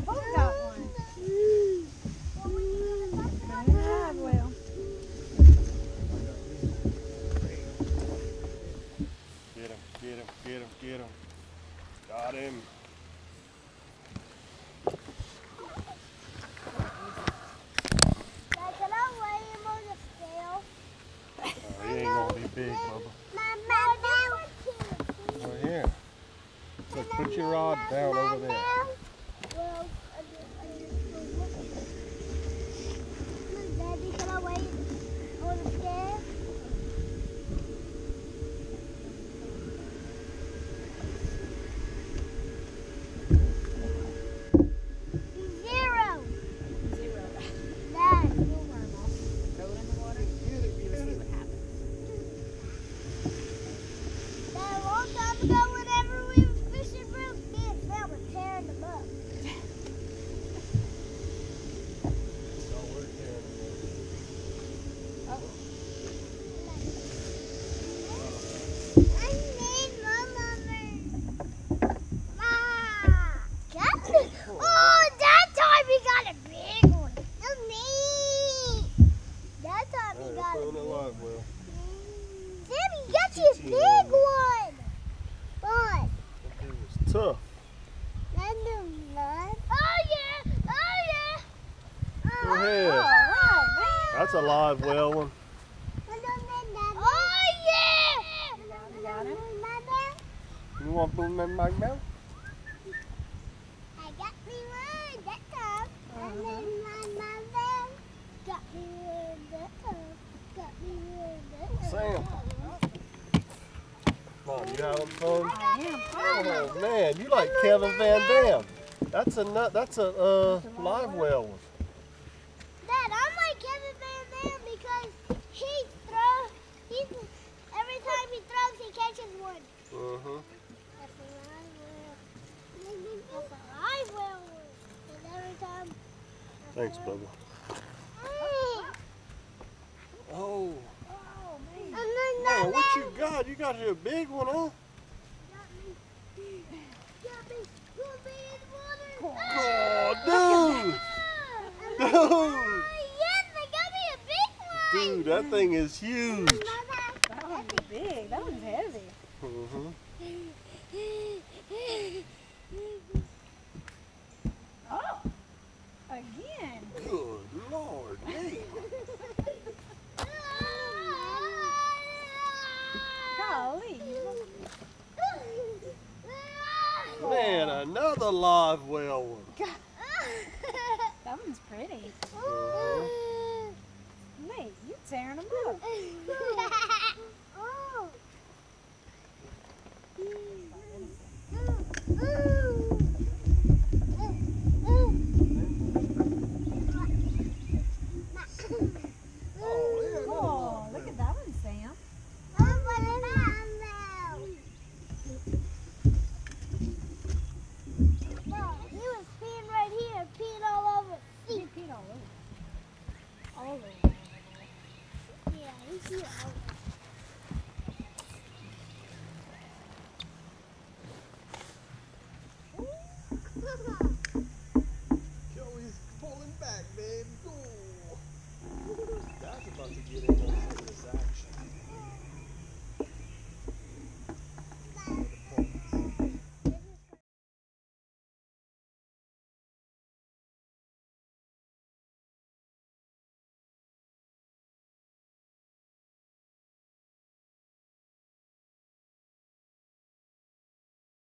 both got one. Live well. Get him, get him, get him, get him. Got him. Can I weigh him on the scale? Oh, he ain't gonna big, Bubba. Mama, Right here. Look, put your rod down over there. Well, I just, I just, Daddy, can I weigh it on the scale? Zero. Zero. Dad. We'll worm off. Throw it in the water. See what happens. Dad, a long time ago, whenever we were fishing roots, me and Sam were tearing them up. I need my mother. Oh, that time we got a big one. That's me. That time we got a Put on the big live well. Sammy, get you a big one. What? That dude was tough. That's a live well one. Oh yeah. You want mouth? I got me one my mother got me one. Got me one. Sam. On, you having fun? I. Oh man, you like Kevin Van Dam. That's a nut. That's a uh, live well one. Dad, I'm like Kevin Van Dam because he throws. He every time he throws, he catches one. Uh-huh. That's a live well. That's a live well. And every time. Thanks, Bubba. Oh, man. And then man, that what you got? You got a big one, huh? got me. Got me. Put me in water. Oh, dude, dude, Yes, they got me a big one. dude, that thing is huge. That one's big. That one's heavy. Mm-hmm. Man, another live well one. that one's pretty. Wait, you tearing them up. oh. on the beginning.